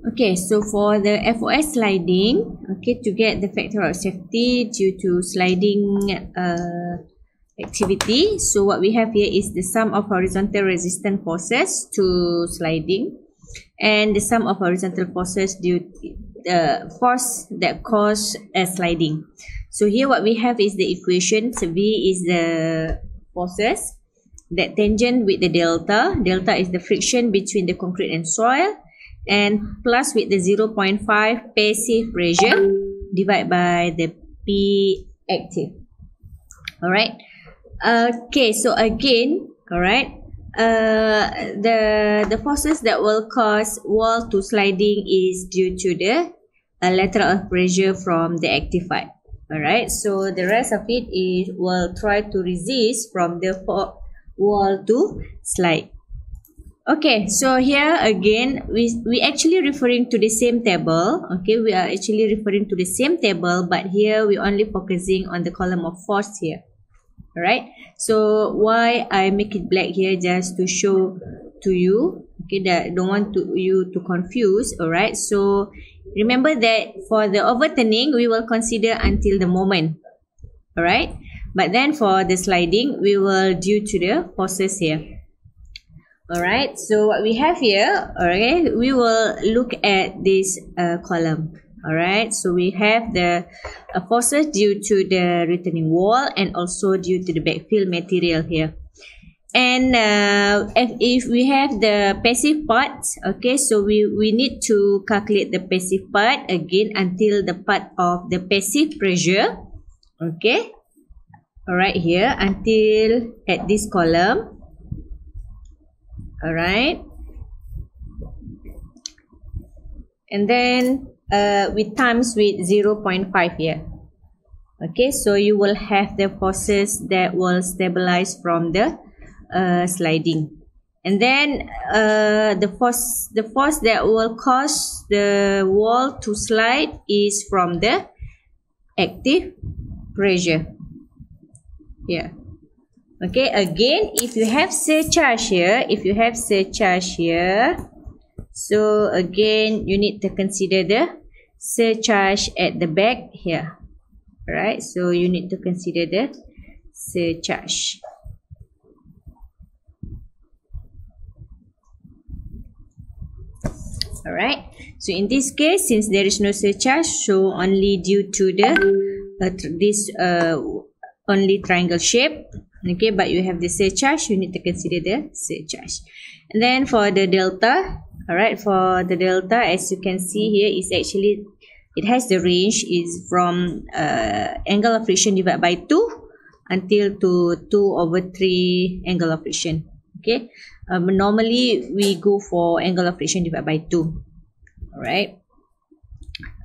Okay, so for the FOS sliding, okay, to get the factor of safety due to sliding uh, activity, so what we have here is the sum of horizontal resistance forces to sliding and the sum of horizontal forces due the uh, force that cause a sliding. So here what we have is the equation, so V is the forces that tangent with the delta. Delta is the friction between the concrete and soil and plus with the 0.5 passive pressure divided by the P active. Alright. Okay, so again, alright, uh, the the forces that will cause wall to sliding is due to the uh, lateral pressure from the active part. Alright, so the rest of it is will try to resist from the wall to slide. Okay, so here again, we, we actually referring to the same table. Okay, we are actually referring to the same table, but here we only focusing on the column of force here. Alright, so why I make it black here just to show to you, okay, that don't want to you to confuse. Alright, so remember that for the overturning, we will consider until the moment. Alright, but then for the sliding, we will due to the forces here. Alright, so what we have here, okay, we will look at this uh, column. Alright, so we have the uh, forces due to the retaining wall and also due to the backfill material here. And uh, if, if we have the passive part, okay, so we, we need to calculate the passive part again until the part of the passive pressure. Okay, alright here until at this column alright and then uh, with times with 0.5 here. Okay so you will have the forces that will stabilize from the uh, sliding. And then uh, the force the force that will cause the wall to slide is from the active pressure. Here Okay, again, if you have surcharge here, if you have surcharge here, so again, you need to consider the surcharge at the back here. Alright, so you need to consider the surcharge. Alright, so in this case, since there is no surcharge, so only due to the uh, this uh, only triangle shape, okay but you have the surcharge you need to consider the surcharge. And then for the delta all right for the delta as you can see here is actually it has the range is from uh, angle of friction divided by 2 until to 2 over 3 angle of friction. Okay um, normally we go for angle of friction divided by 2 all right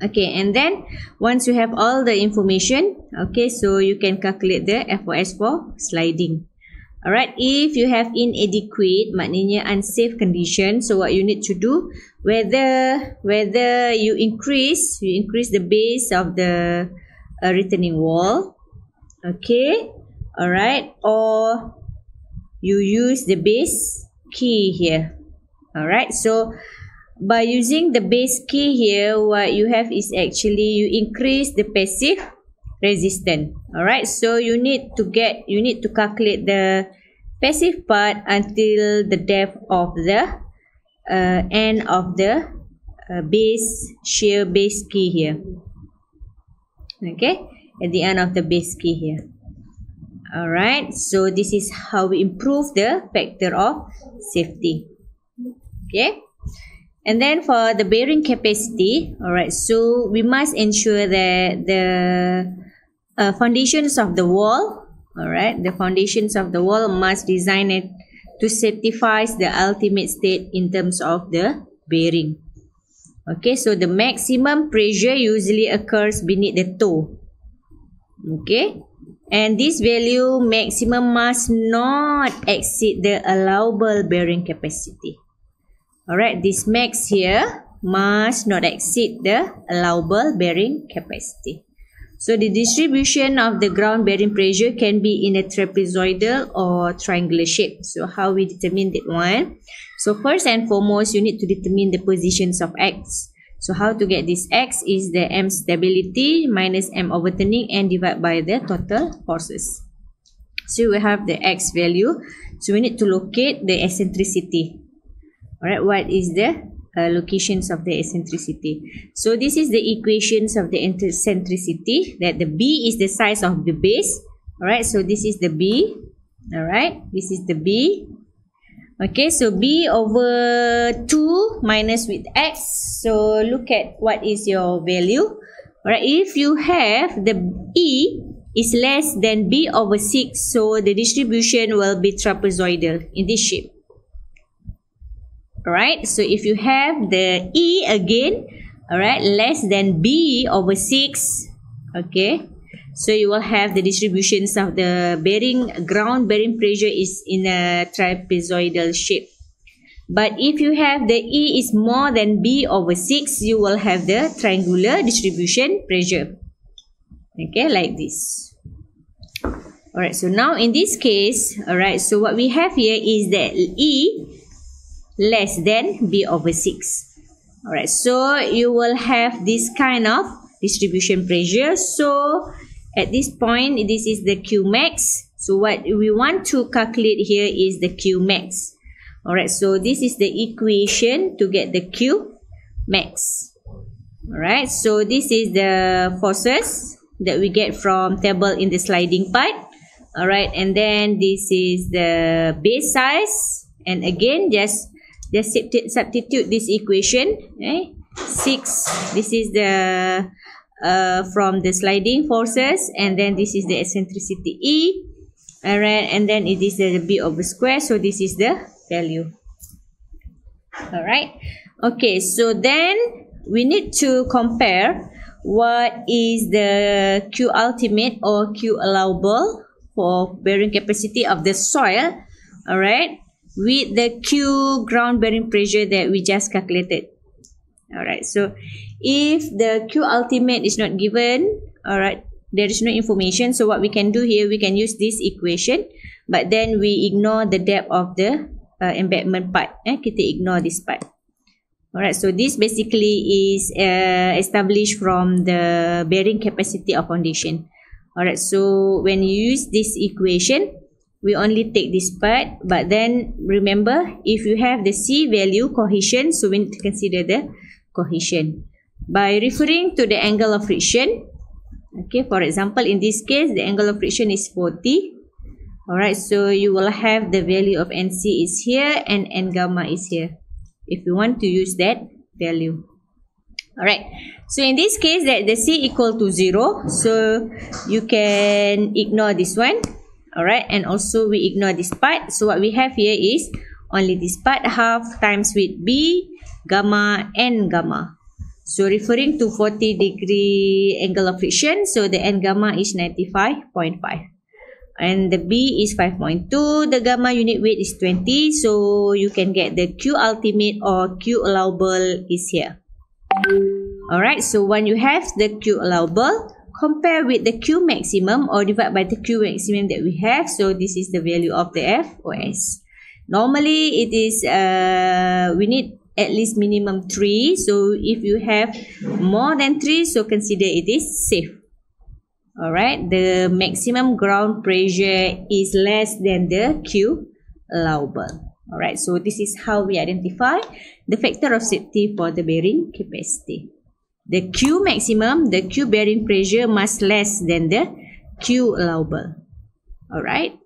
okay and then once you have all the information okay so you can calculate the FOS for sliding. Alright if you have inadequate maknanya unsafe condition so what you need to do whether whether you increase you increase the base of the uh, returning wall okay alright or you use the base key here. Alright so by using the base key here what you have is actually you increase the passive resistance. Alright so you need to get you need to calculate the passive part until the depth of the uh, end of the uh, base shear base key here. Okay at the end of the base key here. Alright so this is how we improve the factor of safety. Okay and then for the bearing capacity, all right, so we must ensure that the uh, foundations of the wall, all right, the foundations of the wall must design it to certify the ultimate state in terms of the bearing. Okay, so the maximum pressure usually occurs beneath the toe. Okay, and this value maximum must not exceed the allowable bearing capacity. Alright, this max here must not exceed the allowable bearing capacity. So the distribution of the ground bearing pressure can be in a trapezoidal or triangular shape. So how we determine that one? So first and foremost, you need to determine the positions of X. So how to get this X is the M stability minus M overturning and divide by the total forces. So we have the X value. So we need to locate the eccentricity. Alright, what is the uh, locations of the eccentricity. So this is the equations of the eccentricity that the B is the size of the base. Alright, so this is the B. Alright, this is the B. Okay, so B over 2 minus with X. So look at what is your value. Alright, if you have the E is less than B over 6, so the distribution will be trapezoidal in this shape. Alright, so if you have the E again, alright, less than B over 6, okay, so you will have the distributions of the bearing, ground bearing pressure is in a trapezoidal shape. But if you have the E is more than B over 6, you will have the triangular distribution pressure. Okay, like this. Alright, so now in this case, alright, so what we have here is that E less than b over 6 alright so you will have this kind of distribution pressure. So at this point this is the q max. So what we want to calculate here is the q max. Alright so this is the equation to get the q max. Alright so this is the forces that we get from table in the sliding part. Alright and then this is the base size. And again just just substitute this equation eh? 6 this is the uh, from the sliding forces and then this is the eccentricity E alright? And then it is the B over square so this is the value. Alright? Okay so then we need to compare what is the Q ultimate or Q allowable for bearing capacity of the soil alright with the Q ground bearing pressure that we just calculated. Alright, so if the Q ultimate is not given, alright, there is no information. So what we can do here, we can use this equation, but then we ignore the depth of the uh, embedment part. Eh? Kita ignore this part. Alright, so this basically is uh, established from the bearing capacity of foundation. Alright, so when you use this equation, we only take this part but then remember if you have the C value cohesion so we need to consider the cohesion. By referring to the angle of friction okay for example in this case the angle of friction is 40 alright so you will have the value of NC is here and N gamma is here. If you want to use that value. Alright so in this case that the C equal to 0 so you can ignore this one Alright, and also we ignore this part. So what we have here is only this part half times with B, gamma, and gamma. So referring to 40 degree angle of friction, so the N gamma is 95.5. And the B is 5.2, the gamma unit weight is 20, so you can get the Q ultimate or Q allowable is here. Alright, so when you have the Q allowable, compare with the Q maximum or divide by the Q maximum that we have. So this is the value of the FOS. Normally it is, uh, we need at least minimum 3. So if you have more than 3, so consider it is safe. Alright, the maximum ground pressure is less than the Q allowable. Alright, so this is how we identify the factor of safety for the bearing capacity. The Q maximum, the Q bearing pressure must less than the Q allowable. Alright.